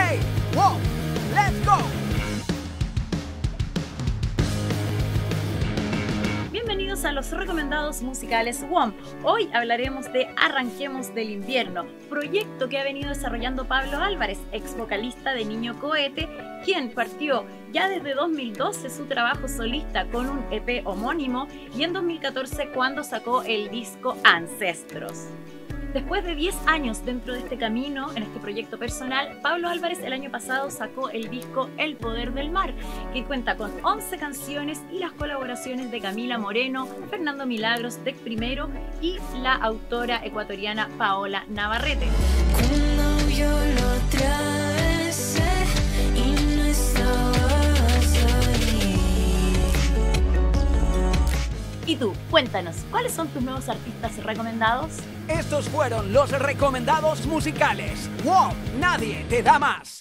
Hey, wow, let's go. Bienvenidos a los recomendados musicales WOM. Hoy hablaremos de Arranquemos del Invierno, proyecto que ha venido desarrollando Pablo Álvarez, ex vocalista de Niño Cohete, quien partió ya desde 2012 su trabajo solista con un EP homónimo y en 2014 cuando sacó el disco Ancestros. Después de 10 años dentro de este camino, en este proyecto personal, Pablo Álvarez el año pasado sacó el disco El Poder del Mar, que cuenta con 11 canciones y las colaboraciones de Camila Moreno, Fernando Milagros, Tec Primero y la autora ecuatoriana Paola Navarrete. Y tú, cuéntanos, ¿cuáles son tus nuevos artistas recomendados? Estos fueron los recomendados musicales. ¡Wow! Nadie te da más.